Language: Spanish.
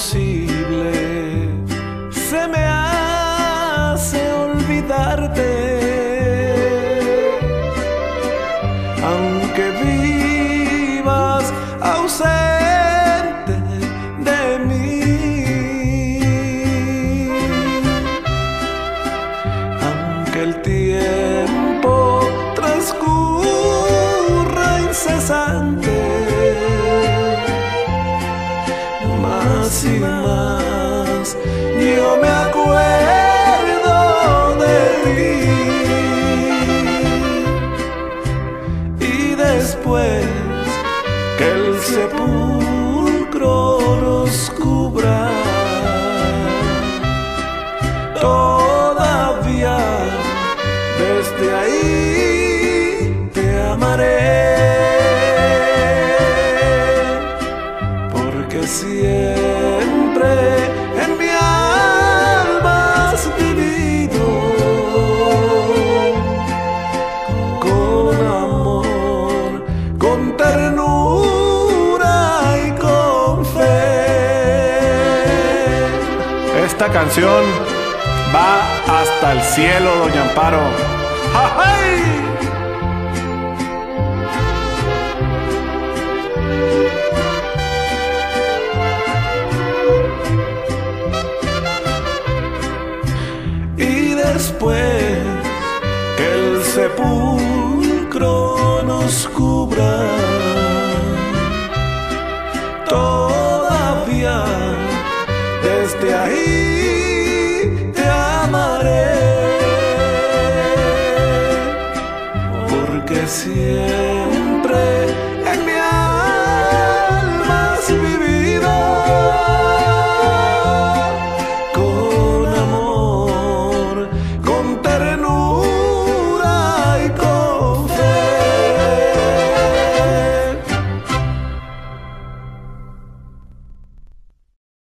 imposible. Se me y más yo me acuerdo de ti. Y después que el sepulcro nos cubra, todavía desde ahí te amaré. Esta canción va hasta el cielo, Doña Amparo. ¡Ajay! Y después el sepulcro nos desde ahí te amaré, porque siempre